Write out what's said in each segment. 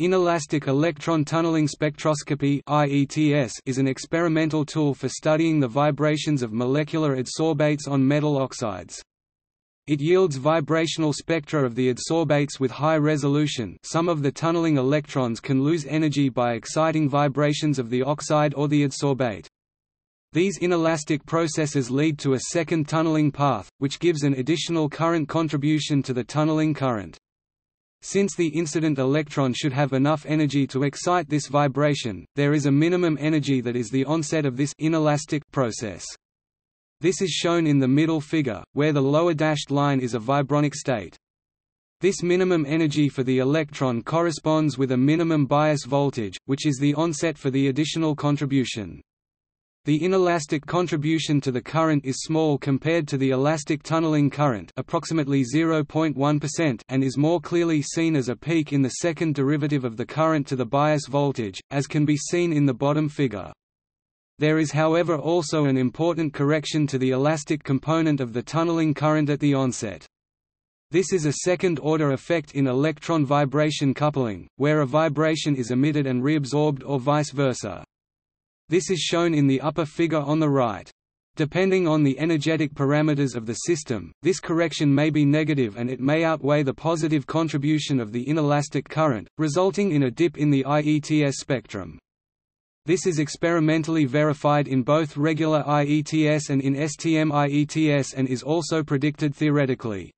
Inelastic electron tunneling spectroscopy is an experimental tool for studying the vibrations of molecular adsorbates on metal oxides. It yields vibrational spectra of the adsorbates with high resolution some of the tunneling electrons can lose energy by exciting vibrations of the oxide or the adsorbate. These inelastic processes lead to a second tunneling path, which gives an additional current contribution to the tunneling current. Since the incident electron should have enough energy to excite this vibration, there is a minimum energy that is the onset of this inelastic process. This is shown in the middle figure, where the lower dashed line is a vibronic state. This minimum energy for the electron corresponds with a minimum bias voltage, which is the onset for the additional contribution. The inelastic contribution to the current is small compared to the elastic tunneling current approximately 0.1% and is more clearly seen as a peak in the second derivative of the current to the bias voltage, as can be seen in the bottom figure. There is however also an important correction to the elastic component of the tunneling current at the onset. This is a second-order effect in electron vibration coupling, where a vibration is emitted and reabsorbed or vice versa. This is shown in the upper figure on the right. Depending on the energetic parameters of the system, this correction may be negative and it may outweigh the positive contribution of the inelastic current, resulting in a dip in the IETS spectrum. This is experimentally verified in both regular IETS and in STM IETS and is also predicted theoretically.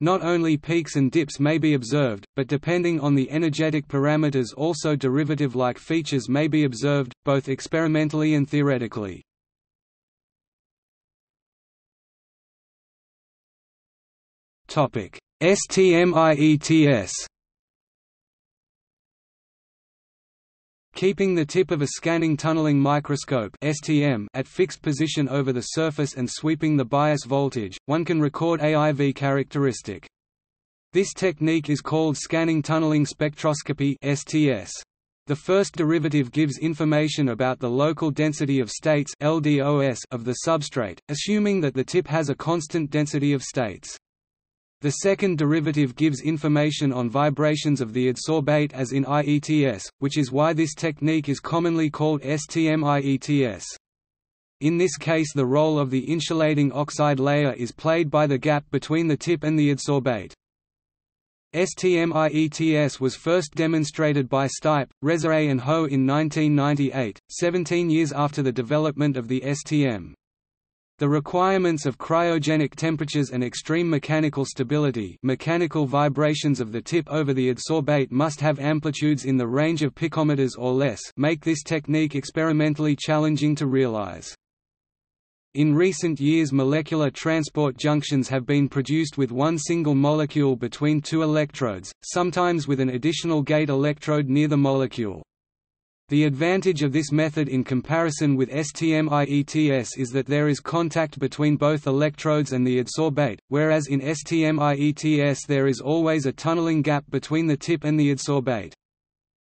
Not only peaks and dips may be observed, but depending on the energetic parameters also derivative-like features may be observed, both experimentally and theoretically. STM-IETS Keeping the tip of a scanning tunneling microscope (STM) at fixed position over the surface and sweeping the bias voltage, one can record AIV characteristic. This technique is called scanning tunneling spectroscopy (STS). The first derivative gives information about the local density of states (LDOS) of the substrate, assuming that the tip has a constant density of states. The second derivative gives information on vibrations of the adsorbate as in IETS, which is why this technique is commonly called STM-IETS. In this case the role of the insulating oxide layer is played by the gap between the tip and the adsorbate. STM-IETS was first demonstrated by Stipe, Rezaei and Ho in 1998, 17 years after the development of the STM. The requirements of cryogenic temperatures and extreme mechanical stability mechanical vibrations of the tip over the adsorbate must have amplitudes in the range of picometers or less make this technique experimentally challenging to realize. In recent years molecular transport junctions have been produced with one single molecule between two electrodes, sometimes with an additional gate electrode near the molecule. The advantage of this method in comparison with STM-IETS is that there is contact between both electrodes and the adsorbate, whereas in STM-IETS there is always a tunneling gap between the tip and the adsorbate.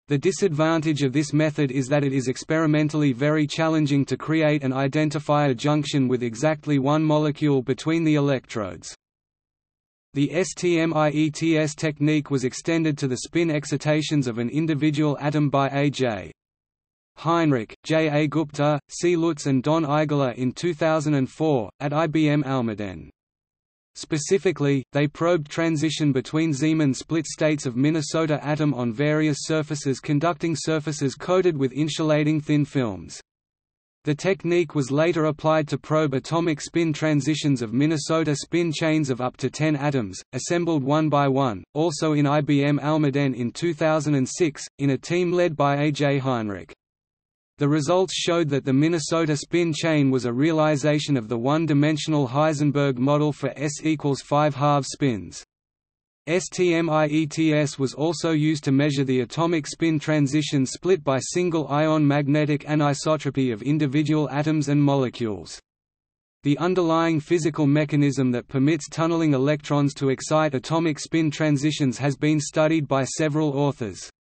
The disadvantage of this method is that it is experimentally very challenging to create and identify a junction with exactly one molecule between the electrodes. The STM-IETS technique was extended to the spin excitations of an individual atom by A.J. Heinrich, J. A. Gupta, C. Lutz and Don Eigler in 2004, at IBM Almaden. Specifically, they probed transition between Zeeman split states of Minnesota atom on various surfaces conducting surfaces coated with insulating thin films. The technique was later applied to probe atomic spin transitions of Minnesota spin chains of up to 10 atoms, assembled one by one, also in IBM Almaden in 2006, in a team led by A. J. Heinrich. The results showed that the Minnesota spin chain was a realization of the one-dimensional Heisenberg model for S equals 5 halves spins. STM-IETS was also used to measure the atomic spin transition split by single-ion magnetic anisotropy of individual atoms and molecules. The underlying physical mechanism that permits tunneling electrons to excite atomic spin transitions has been studied by several authors.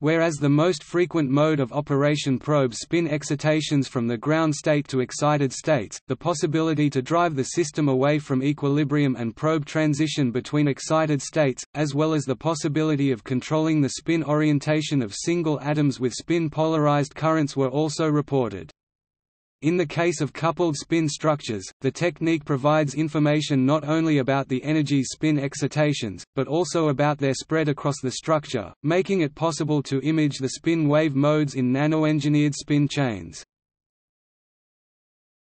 Whereas the most frequent mode of operation probes spin excitations from the ground state to excited states, the possibility to drive the system away from equilibrium and probe transition between excited states, as well as the possibility of controlling the spin orientation of single atoms with spin-polarized currents were also reported. In the case of coupled spin structures, the technique provides information not only about the energy's spin excitations, but also about their spread across the structure, making it possible to image the spin wave modes in nanoengineered spin chains.